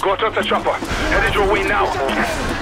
Got off the chopper. Headed your way now.